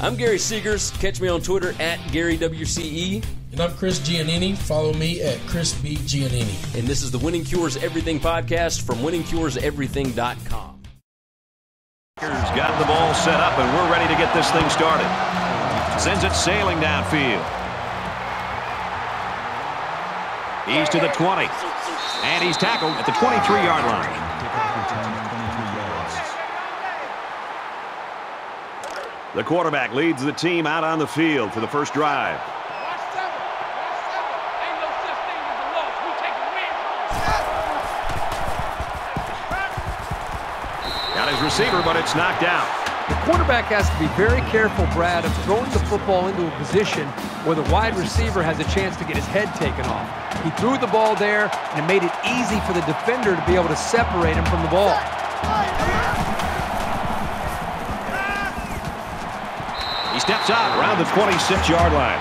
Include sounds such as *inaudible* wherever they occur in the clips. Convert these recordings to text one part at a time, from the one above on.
I'm Gary Seegers. Catch me on Twitter at GaryWCE. And I'm Chris Giannini. Follow me at Chris B. Giannini. And this is the Winning Cures Everything podcast from winningcureseverything.com. Got the ball set up, and we're ready to get this thing started. Sends it sailing downfield. He's to the 20. And he's tackled at the 23-yard line. The quarterback leads the team out on the field for the first drive. Got his receiver, but it's knocked out. The quarterback has to be very careful, Brad, of throwing the football into a position where the wide receiver has a chance to get his head taken off. He threw the ball there, and it made it easy for the defender to be able to separate him from the ball. Steps out around the 26-yard line.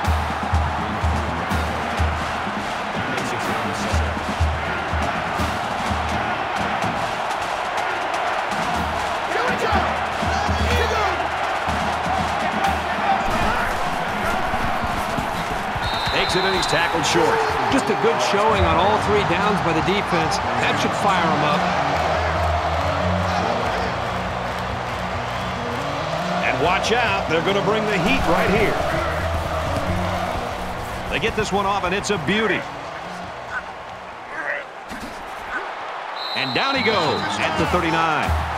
Takes it and he's tackled short. Just a good showing on all three downs by the defense. That should fire him up. Watch out, they're going to bring the heat right here. They get this one off, and it's a beauty. And down he goes at the 39.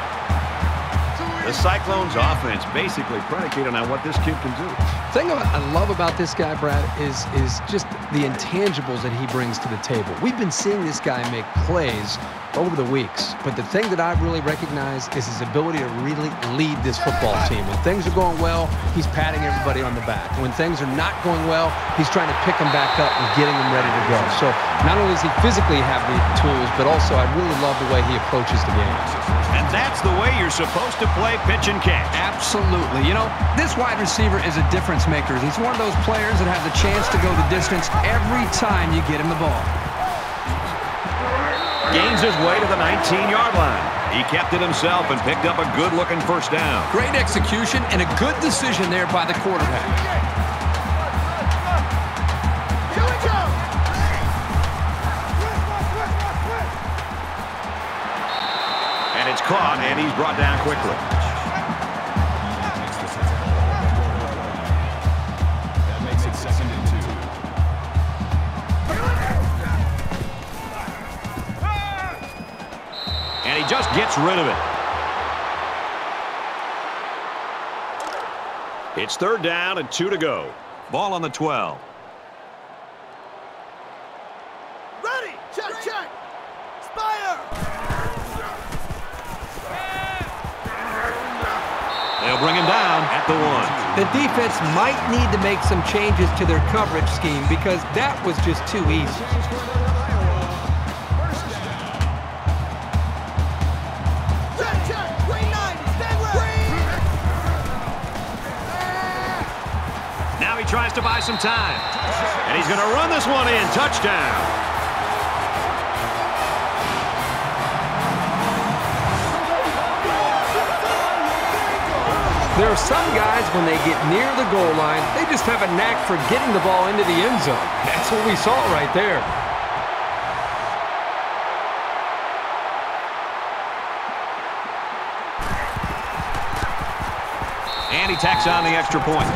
The Cyclones offense basically predicated on what this kid can do. The thing I love about this guy, Brad, is, is just the intangibles that he brings to the table. We've been seeing this guy make plays over the weeks, but the thing that I really recognize is his ability to really lead this football team. When things are going well, he's patting everybody on the back. When things are not going well, he's trying to pick them back up and getting them ready to go. So not only does he physically have the tools, but also I really love the way he approaches the game. And that's the way you're supposed to play pitch and catch. Absolutely. You know, this wide receiver is a difference maker. He's one of those players that have the chance to go the distance every time you get him the ball. Gains his way to the 19-yard line. He kept it himself and picked up a good-looking first down. Great execution and a good decision there by the quarterback. Caught, and he's brought down quickly. And he just gets rid of it. It's third down and two to go. Ball on the 12. The one. The defense might need to make some changes to their coverage scheme because that was just too easy. Check, check! Green 90! Stand ready! Now he tries to buy some time. And he's going to run this one in. Touchdown. There are some guys, when they get near the goal line, they just have a knack for getting the ball into the end zone. That's what we saw right there. And he tacks on the extra point.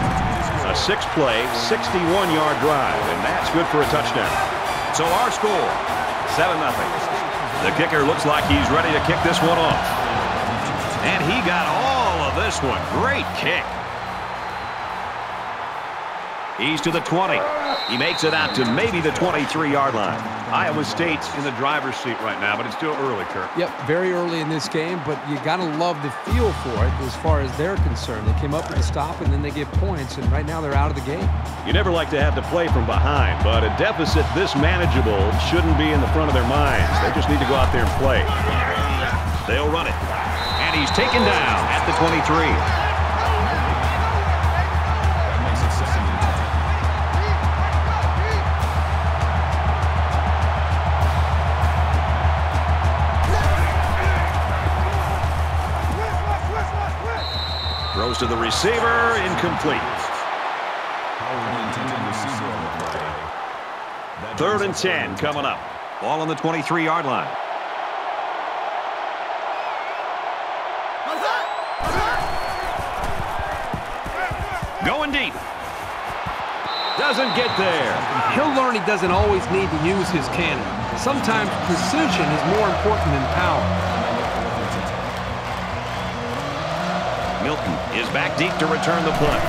A six-play, 61-yard drive, and that's good for a touchdown. So our score, 7-0. The kicker looks like he's ready to kick this one off. And he got all of this one. Great kick. He's to the 20. He makes it out to maybe the 23-yard line. Iowa State's in the driver's seat right now, but it's still early, Kirk. Yep, very early in this game, but you got to love the feel for it as far as they're concerned. They came up with a stop, and then they get points, and right now they're out of the game. You never like to have to play from behind, but a deficit this manageable shouldn't be in the front of their minds. They just need to go out there and play. They'll run it. And he's taken down at the 23. That makes it second and ten. Throws to the receiver, incomplete. Third and 10 coming up. Ball on the 23-yard line. Doesn't get there. He'll learn he doesn't always need to use his cannon. Sometimes precision is more important than power. Milton is back deep to return the punt.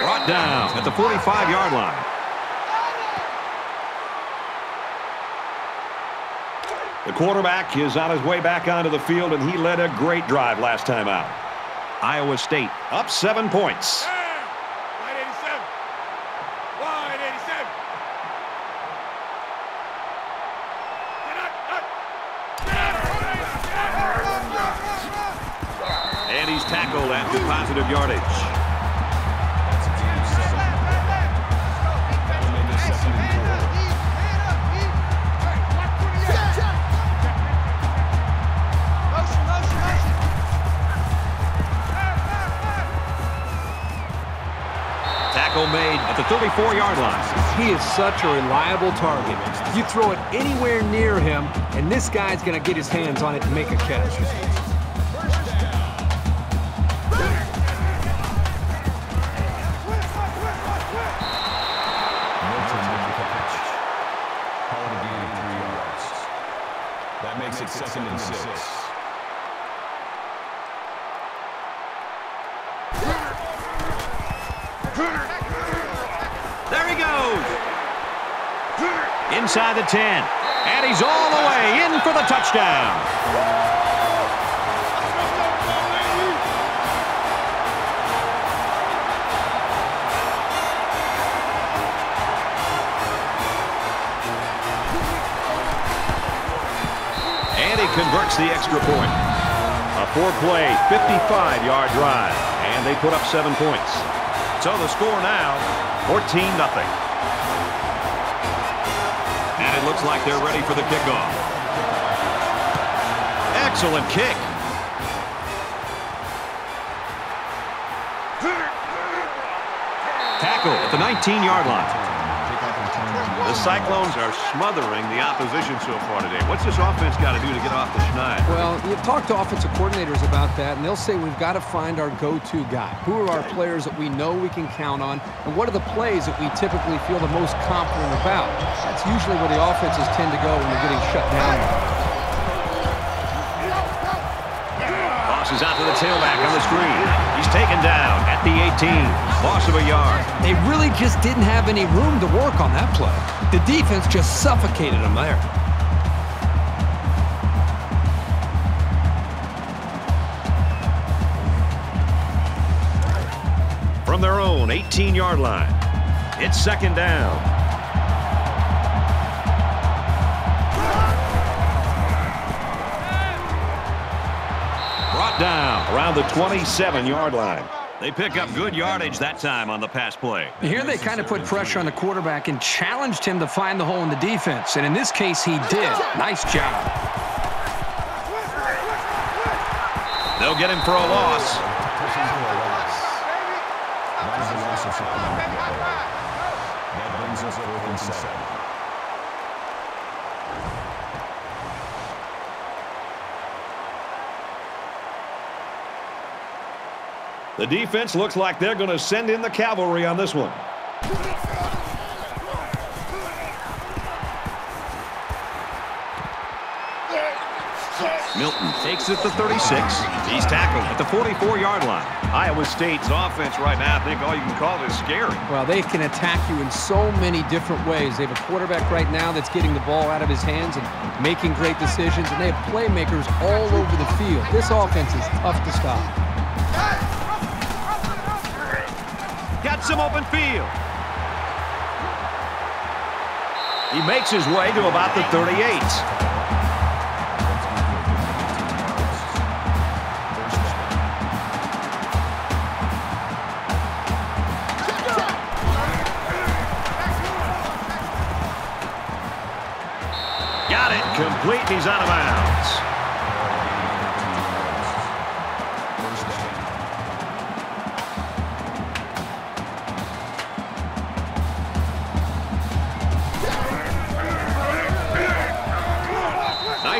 Brought down at the 45-yard line. Quarterback is on his way back onto the field, and he led a great drive last time out. Iowa State up seven points. And he's tackled after positive yardage. Tackle made at the 34-yard line. He is such a reliable target. You throw it anywhere near him, and this guy's going to get his hands on it and make a catch. And he converts the extra point. A four-play, 55-yard drive. And they put up seven points. So the score now, 14-0. And it looks like they're ready for the kickoff. Excellent kick. Tackle at the 19-yard line. The Cyclones are smothering the opposition so far today. What's this offense got to do to get off the schneid? Well, you talk to offensive coordinators about that, and they'll say we've got to find our go-to guy. Who are our players that we know we can count on, and what are the plays that we typically feel the most confident about? That's usually where the offenses tend to go when they're getting shut down. Tailback on the screen. He's taken down at the 18. Loss of a yard. They really just didn't have any room to work on that play. The defense just suffocated them there. From their own 18-yard line. It's second down. Around the 27-yard line. They pick up good yardage that time on the pass play. Here they kind of put pressure on the quarterback and challenged him to find the hole in the defense. And in this case, he did. Nice job. They'll get him for a loss. That brings us fourth and The defense looks like they're going to send in the cavalry on this one. Milton takes it to 36. He's tackled at the 44-yard line. Iowa State's offense right now, I think all you can call it is scary. Well, they can attack you in so many different ways. They have a quarterback right now that's getting the ball out of his hands and making great decisions, and they have playmakers all over the field. This offense is tough to stop. Some open field. He makes his way to about the 38. Got it. Complete. He's out of bounds.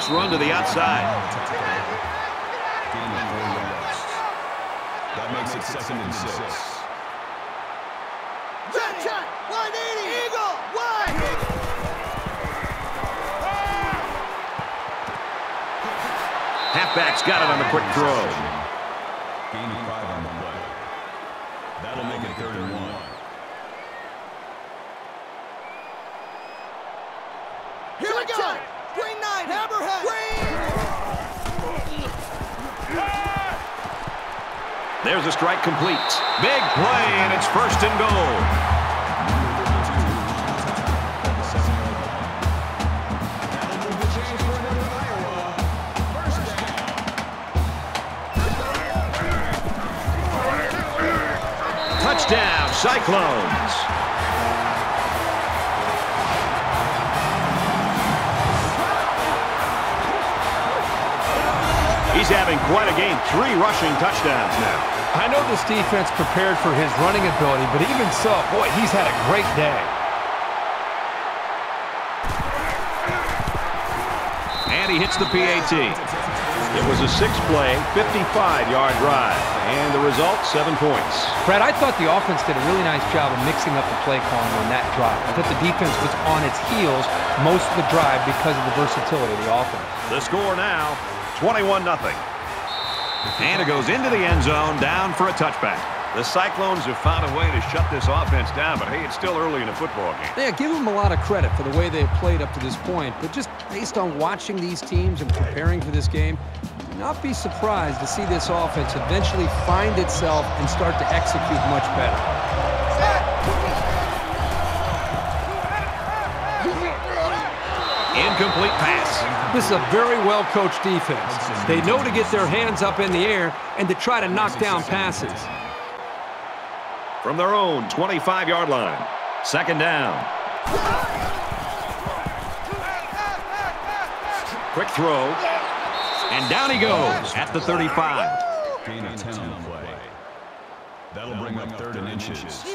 Nice run to the outside. Gain of four yards. That makes it second and six. Check, check. 180. Eagle. Wide. Halfback's got it on the quick throw. Gain of five on the play. That'll make it third and one. Here we go. Green nine. Hammerhead. Green. There's a strike complete. Big play, and it's first and goal. Touchdown, Cyclones. He's having quite a game. Three rushing touchdowns now. I know this defense prepared for his running ability, but even so, boy, he's had a great day. And he hits the PAT. It was a six-play, 55-yard drive. And the result, seven points. Brad, I thought the offense did a really nice job of mixing up the play calling on that drive. I thought the defense was on its heels most of the drive because of the versatility of the offense. The score now, 21-0. And it goes into the end zone, down for a touchback. The Cyclones have found a way to shut this offense down, but hey, it's still early in a football game. Yeah, give them a lot of credit for the way they've played up to this point. But just based on watching these teams and preparing for this game, not be surprised to see this offense eventually find itself and start to execute much better. Incomplete pass. This is a very well-coached defense. They know to get their hands up in the air and to try to knock down passes. From their own 25-yard line. Second down. Quick throw. And down he goes at the 35. Gain of 10 on the play. That'll bring up third and inches.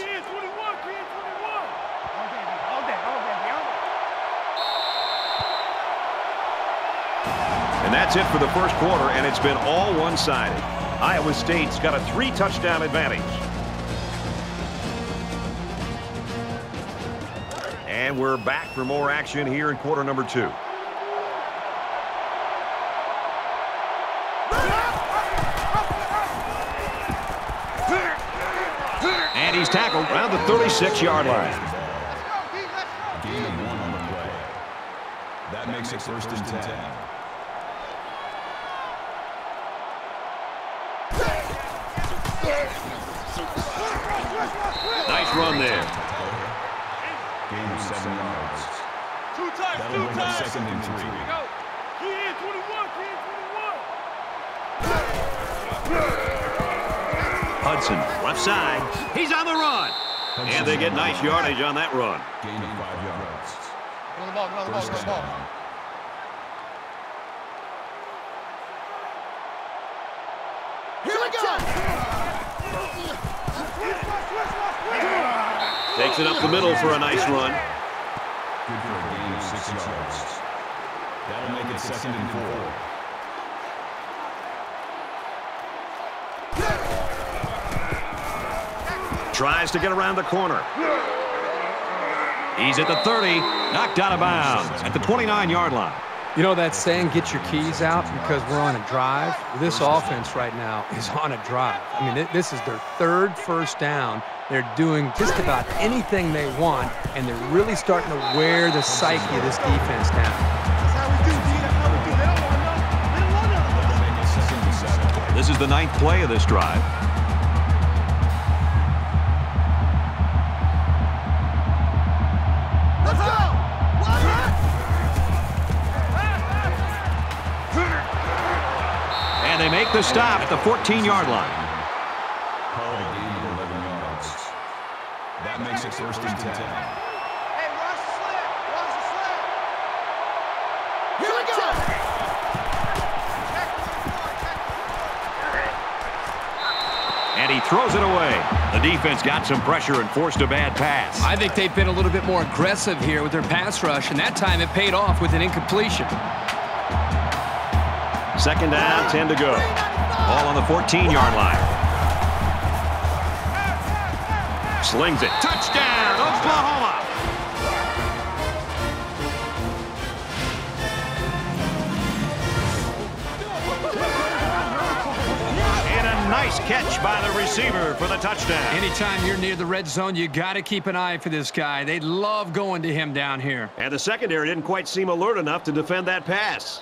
And that's it for the first quarter, and it's been all one-sided. Iowa State's got a three-touchdown advantage. And we're back for more action here in quarter number two. And he's tackled around the 36-yard line. Gain one on the play. That makes it first and 10. Nice run there. Gain of seven yards. That'll bring up second and three. Hudson, left side. He's on the run. And they get nice yardage on that run. Gain of five yards. First down. Here we go. Takes it up the middle for a nice run. Good for a gain of six yards. That'll make it second and four. Tries to get around the corner. He's at the 30, knocked out of bounds at the 29-yard line. You know that saying, get your keys out because we're on a drive? This offense right now is on a drive. I mean, this is their third first down. They're doing just about anything they want, and they're really starting to wear the psyche of this defense down. This is the ninth play of this drive. Make the stop at the 14-yard line. Call a gain of 11 yards. That makes it first and 10. Hey, watch the slip. Watch the slip. Here we go. And he throws it away. The defense got some pressure and forced a bad pass. I think they've been a little bit more aggressive here with their pass rush, and that time it paid off with an incompletion. Second down, 10 to go. Ball on the 14-yard line. Slings it. Touchdown, Oklahoma. And a nice catch by the receiver for the touchdown. Anytime you're near the red zone, you got to keep an eye for this guy. They love going to him down here. And the secondary didn't quite seem alert enough to defend that pass.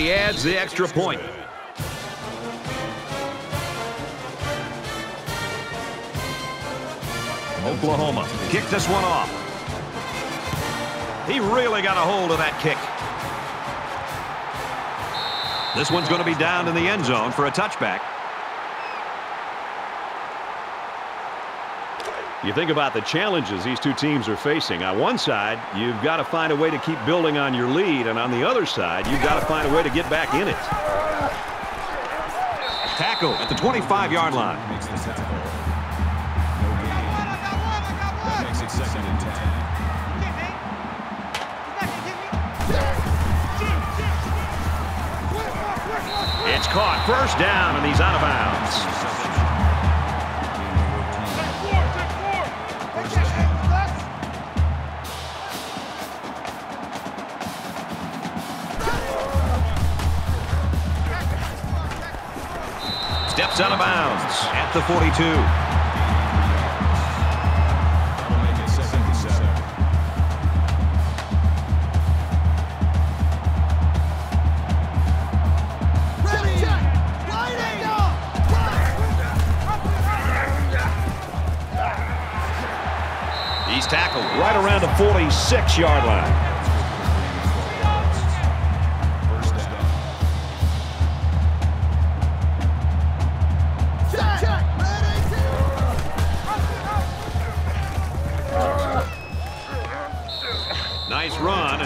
He adds the extra point. Oklahoma kick this one off. He really got a hold of that kick. This one's going to be down in the end zone for a touchback. You think about the challenges these two teams are facing. On one side, you've got to find a way to keep building on your lead, and on the other side, you've got to find a way to get back in it. Tackle at the 25-yard line. Makes the tackle. No gain. That makes it second and 10. It's caught. First down, and he's out of bounds. Out of bounds at the 42. That'll make it second and seven. Ready. Check. Line. He's tackled right around the 46-yard line.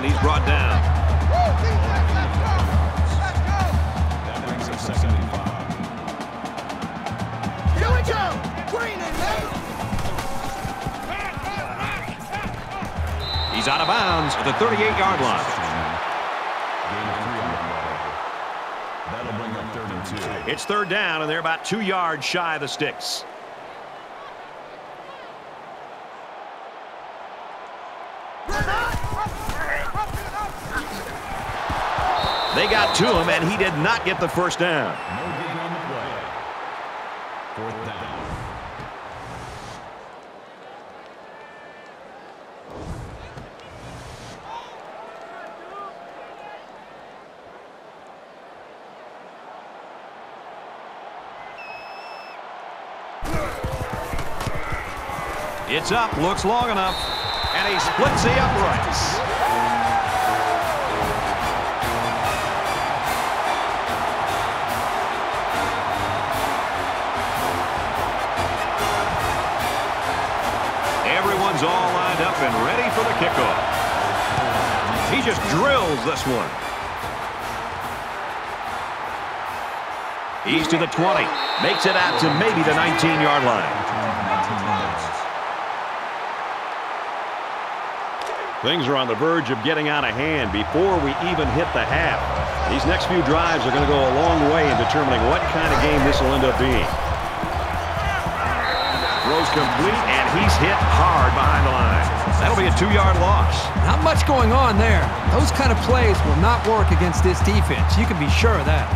And he's brought down. That brings up second and five. Here we go. Green and eight. He's out of bounds at the 38-yard line. Gain of three on the play. That'll bring up third and two. It's third down, and they're about two yards shy of the sticks. They got to him, and he did not get the first down. Down. It's up, looks long enough, and he splits the uprights. All lined up and ready for the kickoff. He just drills this one. He's to the 20. Makes it out to maybe the 19-yard line. Things are on the verge of getting out of hand before we even hit the half. These next few drives are going to go a long way in determining what kind of game this will end up being. Complete, and he's hit hard behind the line. That'll be a two-yard loss. Not much going on there. Those kind of plays will not work against this defense. You can be sure of that.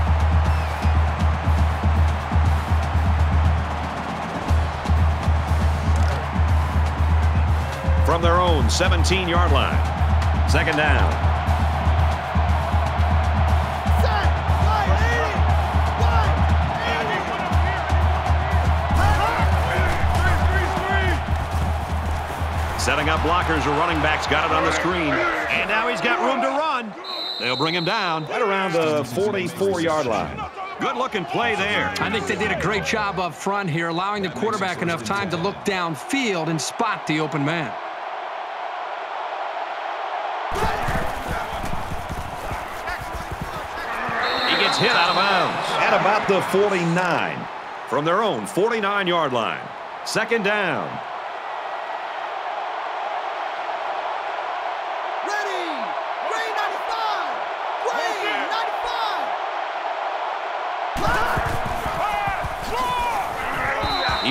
From their own 17-yard line. Second down. Setting up blockers, a running back's got it on the screen. And now he's got room to run. They'll bring him down right around the 44-yard line. Good looking play there. I think they did a great job up front here, allowing the quarterback enough time to look downfield and spot the open man. He gets hit out of bounds at about the 49 from their own 49-yard line. Second down.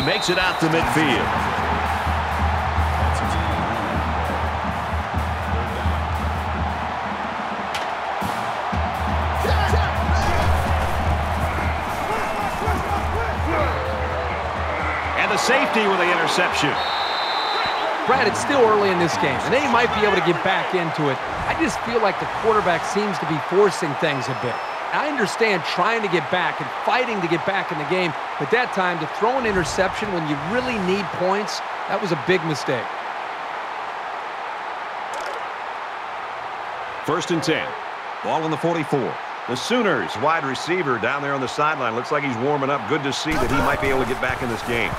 Makes it out to midfield. And the safety with the interception. Brad, it's still early in this game, and they might be able to get back into it. I just feel like the quarterback seems to be forcing things a bit. I understand trying to get back and fighting to get back in the game, but that time to throw an interception when you really need points, that was a big mistake. First and 10. Ball in the 44. The Sooners wide receiver down there on the sideline. Looks like he's warming up. Good to see that he might be able to get back in this game.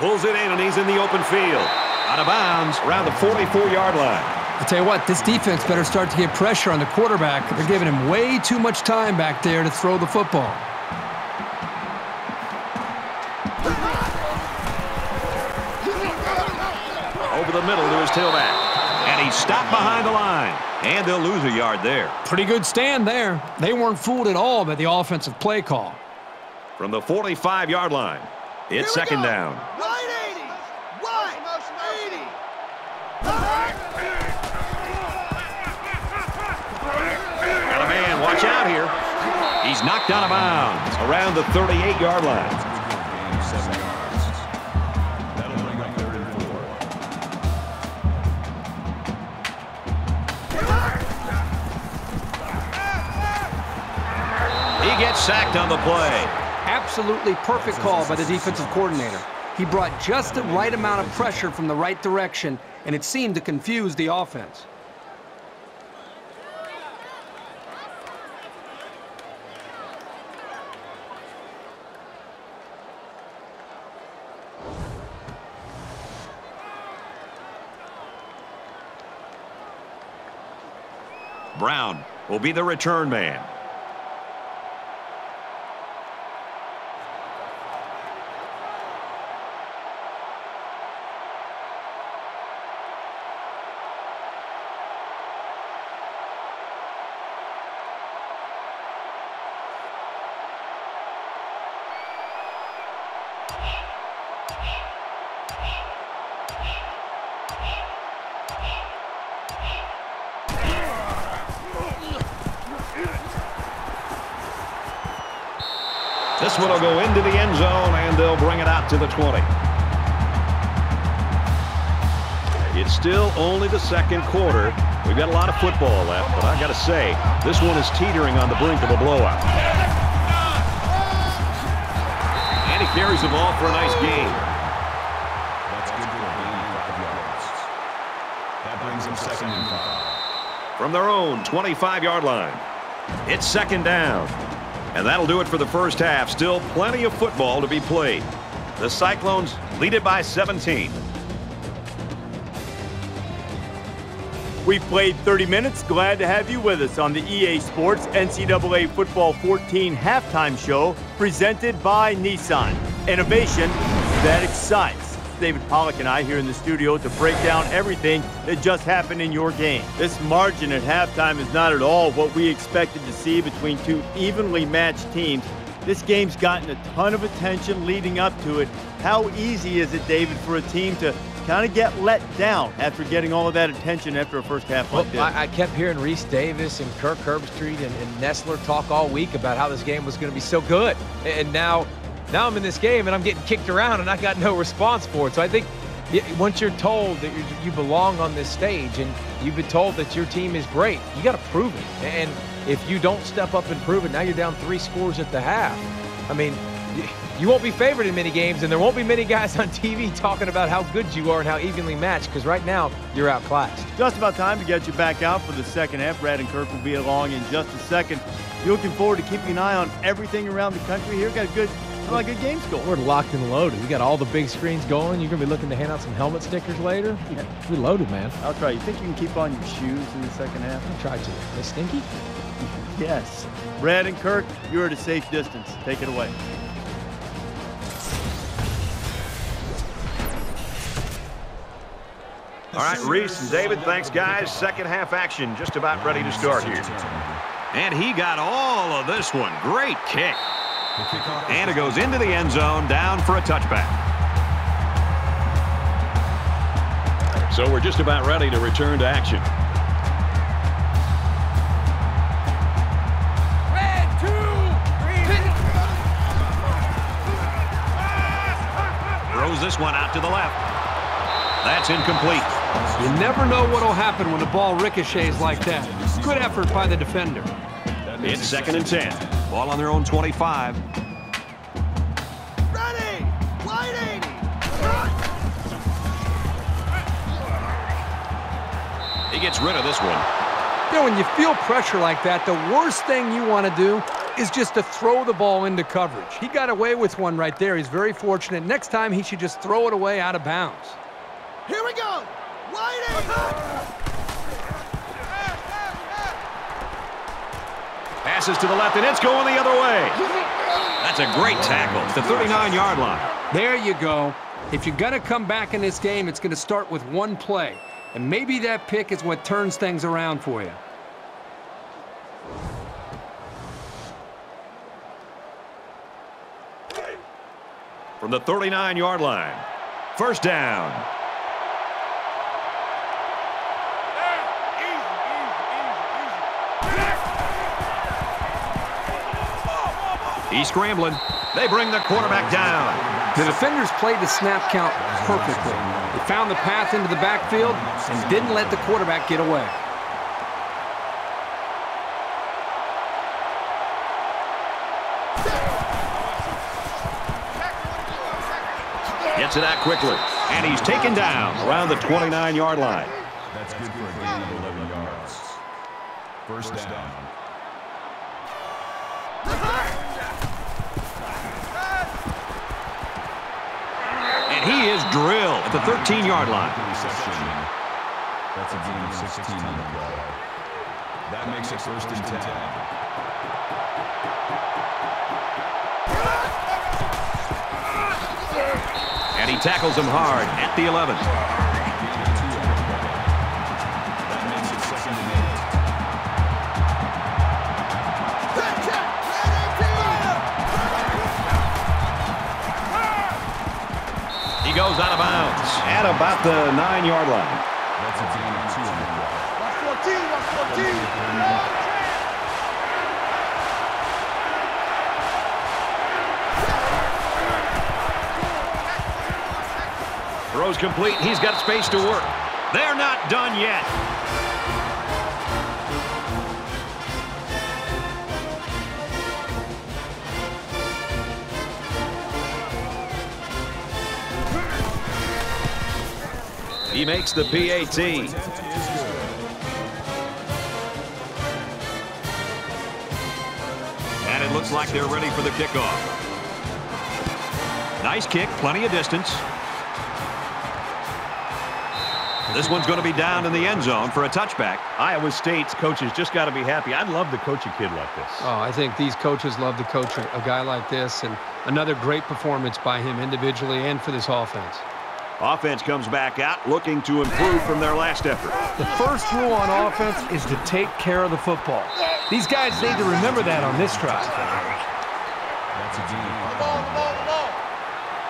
Pulls it in, and he's in the open field. Out of bounds, around the 44-yard line. I tell you what, this defense better start to get pressure on the quarterback. They're giving him way too much time back there to throw the football. Over the middle to his tailback. And he's stopped behind the line. And they'll lose a yard there. Pretty good stand there. They weren't fooled at all by the offensive play call. From the 45-yard line, it's second down. Knocked out of bounds around the 38-yard line. He gets sacked on the play. Absolutely perfect call by the defensive coordinator. He brought just the right amount of pressure from the right direction, and it seemed to confuse the offense. Brown will be the return man. To the 20. It's still only the second quarter. We've got a lot of football left, but I got to say, this one is teetering on the brink of a blowout. And he carries the ball for a nice gain. That's good for a gain of five yards. That brings him second and five. From their own 25-yard line, it's second down. And that'll do it for the first half. Still plenty of football to be played. The Cyclones lead it by 17. We played 30 minutes. Glad to have you with us on the EA Sports NCAA Football 14 halftime show presented by Nissan. Innovation that excites. David Pollack and I here in the studio to break down everything that just happened in your game. This margin at halftime is not at all what we expected to see between two evenly matched teams. This game's gotten a ton of attention leading up to it. How easy is it, David, for a team to kind of get let down after getting all of that attention after a first half Well, like this? I, I kept hearing Rece Davis and Kirk Herbstreit and, and Nessler talk all week about how this game was going to be so good, and now, now I'm in this game and I'm getting kicked around and I got no response for it. So I think once you're told that you you belong on this stage and you've been told that your team is great, you got to prove it. And if you don't step up and prove it, now you're down three scores at the half. I mean, you won't be favored in many games, and there won't be many guys *laughs* on TV talking about how good you are and how evenly matched, because right now, you're outclassed. Just about time to get you back out for the second half. Brad and Kirk will be along in just a second. You're looking forward to keeping an eye on everything around the country here. Got a good, a good game score. We're locked and loaded. We got all the big screens going. You're going to be looking to hand out some helmet stickers later. We loaded, man. I'll try. You think you can keep on your shoes in the second half? I'll try to. They stinky? Yes. Brad and Kirk, you're at a safe distance. Take it away. All right, Rece and David, thanks, guys. Second half action just about ready to start here. And he got all of this one. Great kick. And it goes into the end zone, down for a touchback. So we're just about ready to return to action. Throws this one out to the left. That's incomplete. You never know what will happen when the ball ricochets like that. Good effort by the defender. It's second and 10. Ball on their own 25. Ready! Wide 80! He gets rid of this one. You know, when you feel pressure like that, the worst thing you want to do is just to throw the ball into coverage. He got away with one right there. He's very fortunate. Next time, he should just throw it away out of bounds. Here we go! Wide 80! Passes to the left, and it's going the other way. That's a great tackle. It's the 39-yard line. There you go. If you're going to come back in this game, it's going to start with one play. And maybe that pick is what turns things around for you. From the 39-yard line. First down. He's scrambling. They bring the quarterback down. The defenders played the snap count perfectly. They found the path into the backfield and didn't let the quarterback get away. Gets it out quickly. And he's taken down around the 29-yard line. That's good for a gain of 11 yards. First down. And he is drilled at the 13-yard line. That's a gain of 16 on the play. That makes it first and 10. And he tackles him hard at the 11. That makes it second and eight. Check, check! Ready, He goes out of bounds at about the 9-yard line. Throws complete. He's got space to work. They're not done yet. He makes the PAT. And it looks like they're ready for the kickoff. Nice kick, plenty of distance. This one's going to be down in the end zone for a touchback. Iowa State's coaches just got to be happy. I'd love to coach a kid like this. Oh, I think these coaches love to coach a, a guy like this, and another great performance by him individually and for this offense. Offense comes back out looking to improve from their last effort. The first rule on offense is to take care of the football. These guys need to remember that on this drive. That's a gain of five on the play.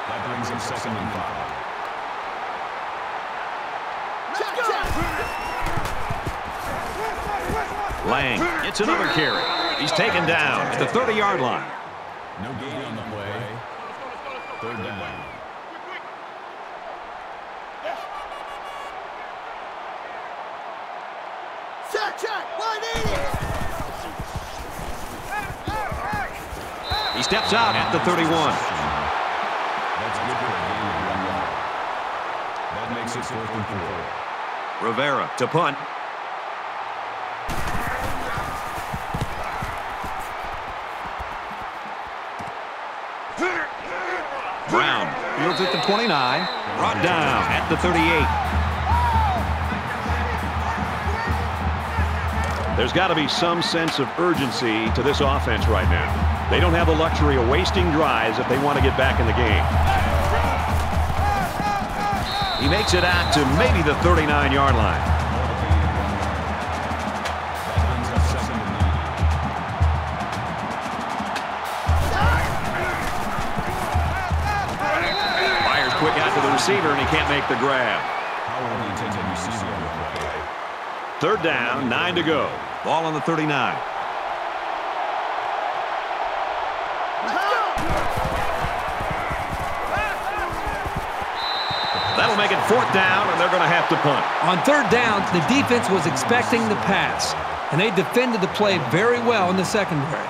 That brings him second and five. Check, check! Lang gets another carry. He's taken down at the 30-yard line. No gain on the play. Third down. Check, check! Wide 80! He's steps out at the 31. That's good for a gain of one yard. That makes it fourth and four. Rivera to punt. Brown fields at the 29. Brought down at the 38. There's got to be some sense of urgency to this offense right now. They don't have the luxury of wasting drives if they want to get back in the game. He makes it out to maybe the 39-yard line. Fires quick out to the receiver, and he can't make the grab. Third down, nine to go. Ball on the 39. That'll make it fourth down, and they're going to have to punt. On third down, the defense was expecting the pass, and they defended the play very well in the secondary.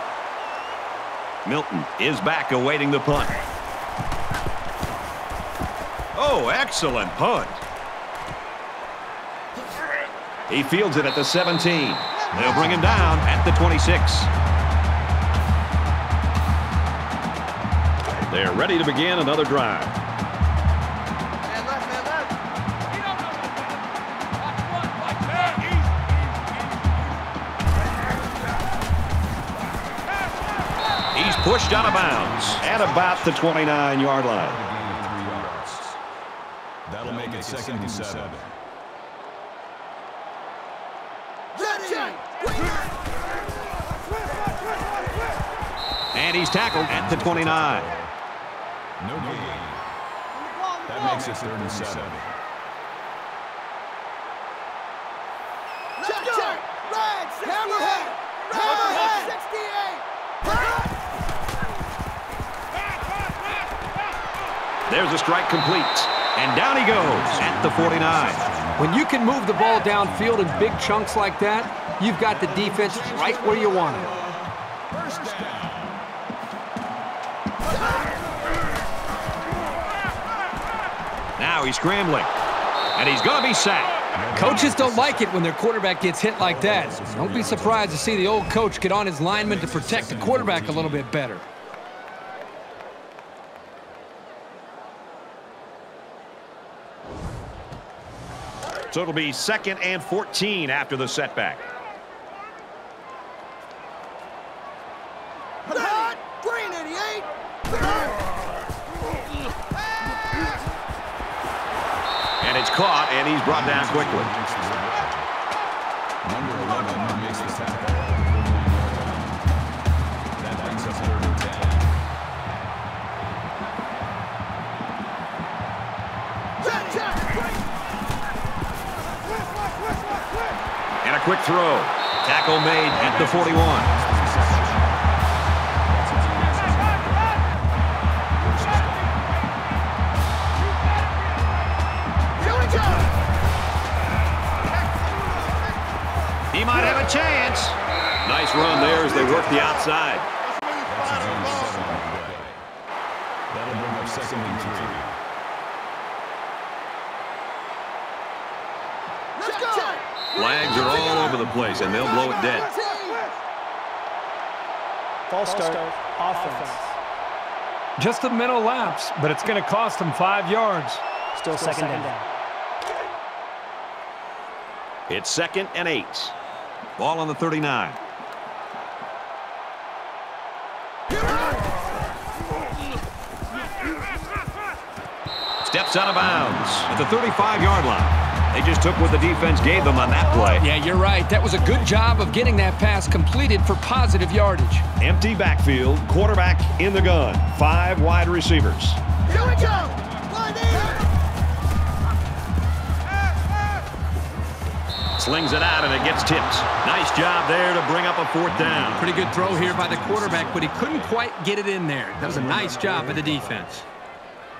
Milton is back awaiting the punt. Oh, excellent punt. He fields it at the 17. They'll bring him down at the 26. They're ready to begin another drive. Pushed out of bounds at about the 29-yard line. A gain of three yards. That'll make it second and seven. And he's tackled at the 29. No gain. That makes it third and seven. Check, check. Red, hammerhead. Hammerhead. 68. There's a strike complete. And down he goes at the 49. When you can move the ball downfield in big chunks like that, you've got the defense right where you want it. First down. Now he's scrambling. And he's going to be sacked. Coaches don't like it when their quarterback gets hit like that. Don't be surprised to see the old coach get on his lineman to protect the quarterback a little bit better. So it'll be second and 14 after the setback. Hot. Green 88. And it's caught, and he's brought down quickly. Quick throw. Tackle made at the 41. Here we go. He might have a chance. Nice run there as they work the outside. That's a gain of seven on the play. That'll bring up second and three. Let's go. Flags are all over the place, and they'll blow it dead. False start, offense. Just a mental lapse, but it's going to cost them five yards. Still, second, down. It's second and eight. Ball on the 39. Steps out of bounds at the 35-yard line. They just took what the defense gave them on that play. Yeah, you're right. That was a good job of getting that pass completed for positive yardage. Empty backfield, quarterback in the gun. Five wide receivers. Here we go. Slings it out, and it gets tipped. Nice job there to bring up a fourth down. Pretty good throw here by the quarterback, but he couldn't quite get it in there. That was a nice job by the defense.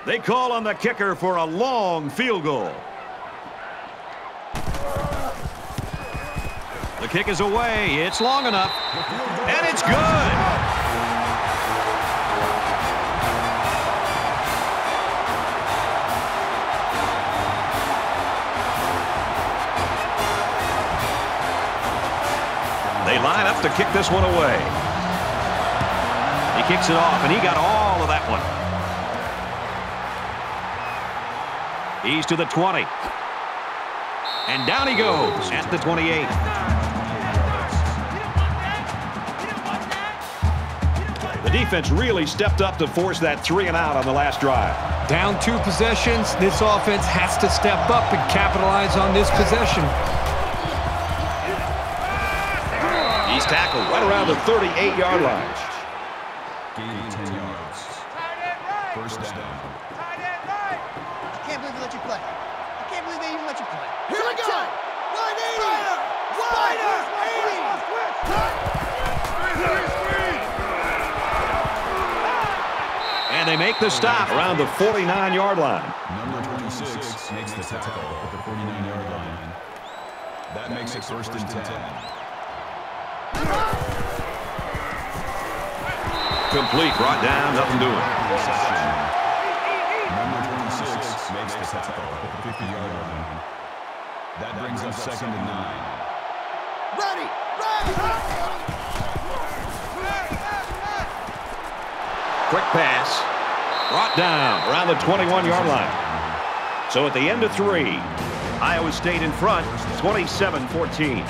They call on the kicker for a long field goal. kick is away. It's long enough. And it's good. They line up to kick this one away. He kicks it off, and he got all of that one. He's to the 20. And down he goes at the 28. Defense really stepped up to force that three and out on the last drive. Down two possessions, this offense has to step up and capitalize on this possession. He's tackled right around the 38-yard line. The stop around the 49-yard line. Number 26 makes the tackle at the 49-yard line. That makes it first and 10. Complete, brought down, nothing doing. Number 26 makes the tackle at the 50-yard line. That brings up second and nine. Ready. Ready. Quick pass. Brought down around the 21-yard line. So at the end of three, Iowa State in front, 27-14.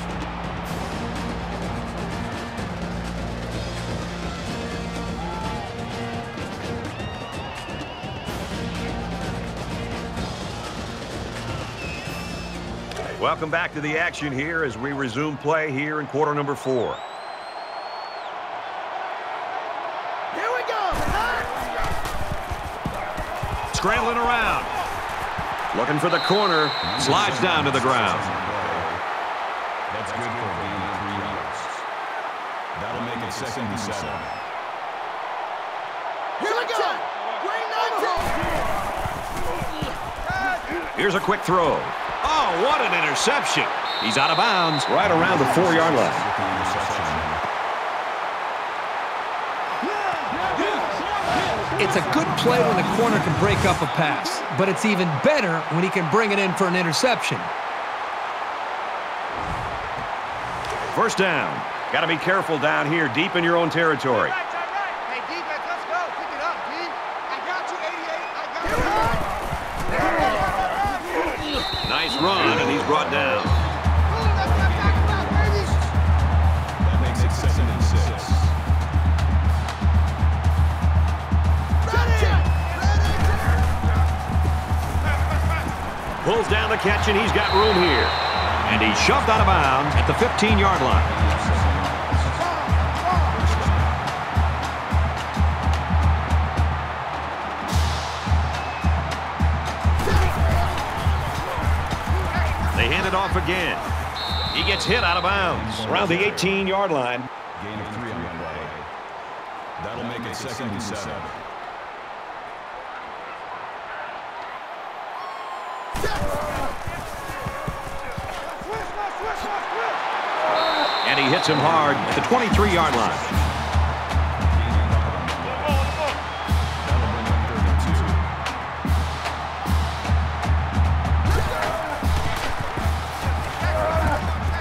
Welcome back to the action here as we resume play here in quarter number four. Scrambling around. Looking for the corner. Slides down to the ground. That's good for a three yards. That'll make it second and seven. Here we go. Green 19. Here's a quick throw. Oh, what an interception. He's out of bounds right around the four-yard line. With the interception. It's a good play when the corner can break up a pass, but it's even better when he can bring it in for an interception. First down. Got to be careful down here, deep in your own territory. Catch, and he's got room here. And he's shoved out of bounds at the 15-yard line. They hand it off again. He gets hit out of bounds around the 18-yard line. Gain of three on play. That'll make it second and seven. And he hits him hard at the 23-yard line.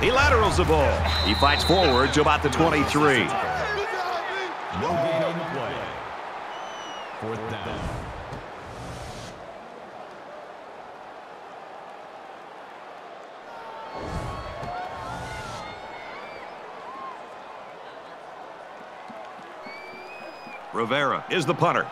He laterals the ball. He fights forward to about the 23. Is the punter.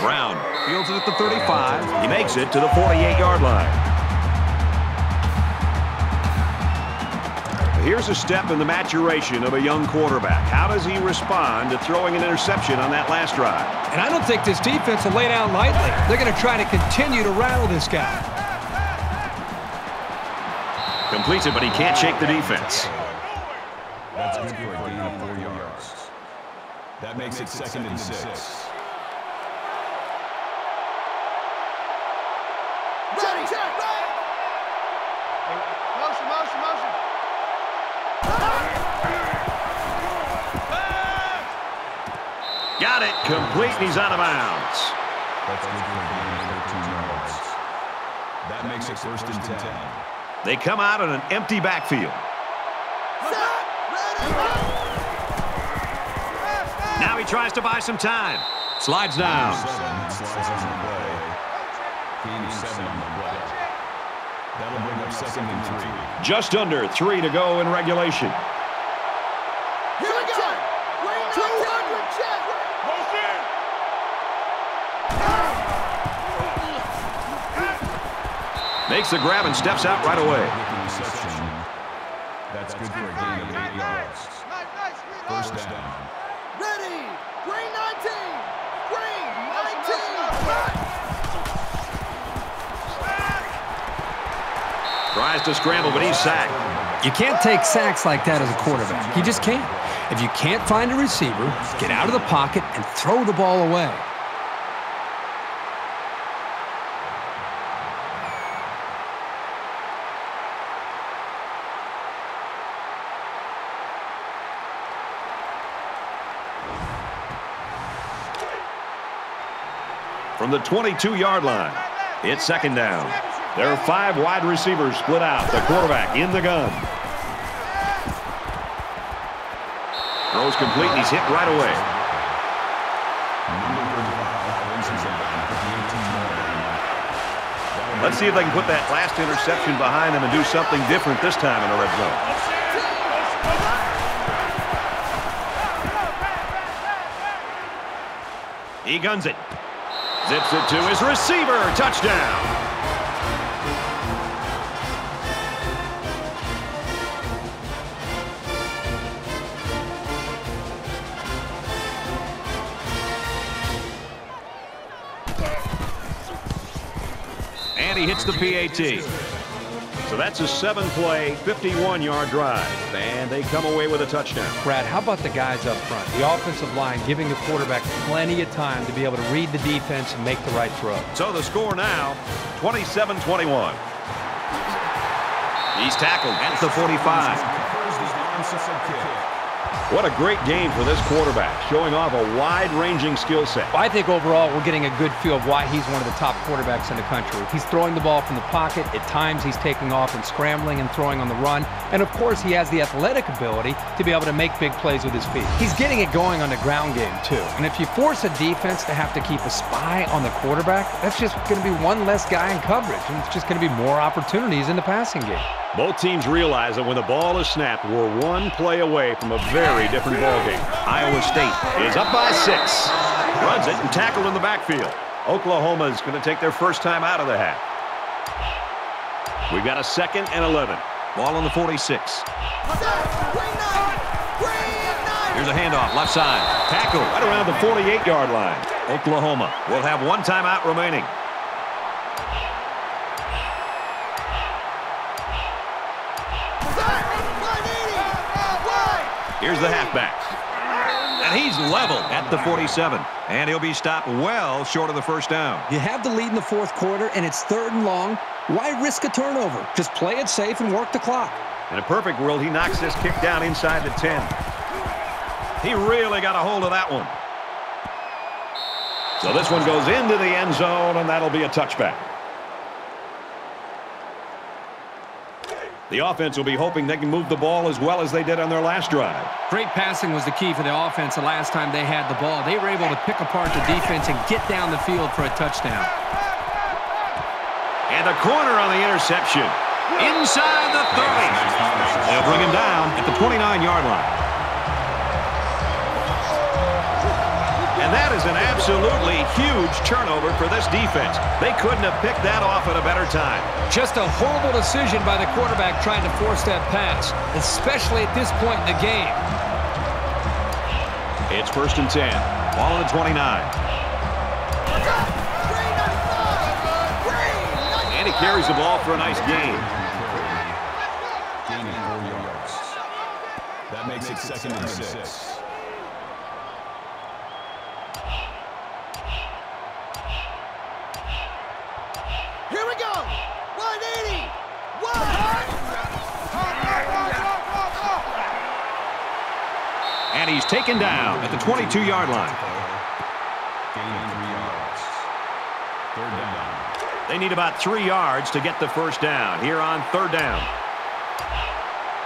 Brown fields it at the 35. He makes it to the 48-yard line. Here's a step in the maturation of a young quarterback. How does he respond to throwing an interception on that last drive? And I don't think this defense will lay down lightly. They're going to try to continue to rattle this guy. Completes it, but he can't shake the defense. That's good for a gain of four yards. That makes it second and six. Ready. Motion, motion, motion. Got it. Complete, and he's out of bounds. That's good for a gain of 13 yards. makes it first and 10. They come out in an empty backfield. Now he tries to buy some time. Slides down. Slides on the play. Gain seven on the play. That'll bring up second and three. Just under three to go in regulation. Here we go. 200 check. Makes the grab and steps out right away. With the reception. That's good for a gain of eight yards. First down. Ready. Green 19. Green 19. Tries to scramble, but he's sacked. You can't take sacks like that as a quarterback. You just can't. If you can't find a receiver, get out of the pocket and throw the ball away. From the 22-yard line, it's second down. There are five wide receivers split out. The quarterback in the gun. Throws complete, and he's hit right away. Let's see if they can put that last interception behind them and do something different this time in the red zone. He guns it. Zips it to his receiver. Touchdown. And he hits the PAT. That's a seven-play, 51-yard drive. And they come away with a touchdown. Brad, how about the guys up front? The offensive line giving the quarterback plenty of time to be able to read the defense and make the right throw. So the score now, 27-21. He's tackled at the 45. What a great game for this quarterback, showing off a wide-ranging skill set. I think overall we're getting a good feel of why he's one of the top quarterbacks in the country. He's throwing the ball from the pocket. At times he's taking off and scrambling and throwing on the run. And of course he has the athletic ability to be able to make big plays with his feet. He's getting it going on the ground game too. And if you force a defense to have to keep a spy on the quarterback, that's just going to be one less guy in coverage. And it's just going to be more opportunities in the passing game. Both teams realize that when the ball is snapped, we're one play away from a very different ball game. Iowa State is up by six. Runs it and tackled in the backfield. Oklahoma is going to take their first time out of the half. We've got a second and 11. Ball on the 46. Here's a handoff, left side. Tackle right around the 48-yard line. Oklahoma will have one timeout remaining. Here's the halfback. And he's level at the 47. And he'll be stopped well short of the first down. You have the lead in the fourth quarter, and it's third and long. Why risk a turnover? Just play it safe and work the clock. In a perfect world, he knocks this kick down inside the 10. He really got a hold of that one. So this one goes into the end zone, and that'll be a touchback. The offense will be hoping they can move the ball as well as they did on their last drive. Great passing was the key for the offense the last time they had the ball. They were able to pick apart the defense and get down the field for a touchdown. And the corner on the interception. Inside the 30. They'll bring him down at the 29-yard line. And that is an absolutely huge turnover for this defense. They couldn't have picked that off at a better time. Just a horrible decision by the quarterback trying to force that pass, especially at this point in the game. It's first and 10. Ball on the 29. And he carries the ball for a nice gain. Gaining four yards. That makes it second and six. And he's taken down at the 22-yard line. Gaining three yards. Third down. They need about three yards to get the first down here on third down.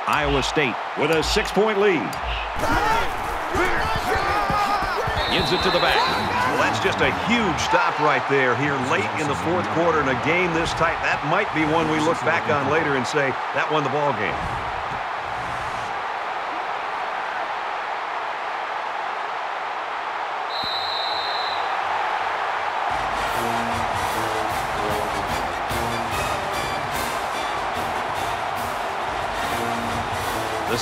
Iowa State with a six-point lead. Gives it to the back. Well, that's just a huge stop right there here late in the fourth quarter in a game this tight. That might be one we look back on later and say that won the ball game.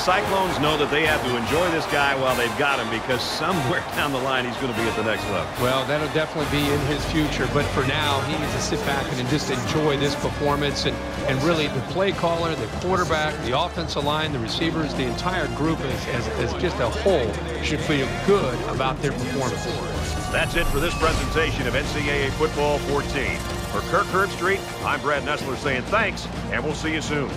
Cyclones know that they have to enjoy this guy while they've got him because somewhere *laughs* down the line he's going to be at the next level. Well, that'll definitely be in his future, but for now, he needs to sit back and just enjoy this performance and, and really the play caller, the quarterback, the offensive line, the receivers, the entire group as, as, as just a whole should feel good about their performance. That's it for this presentation of NCAA Football 14. For Kirk Herbstreit, I'm Brad Nessler saying thanks, and we'll see you soon.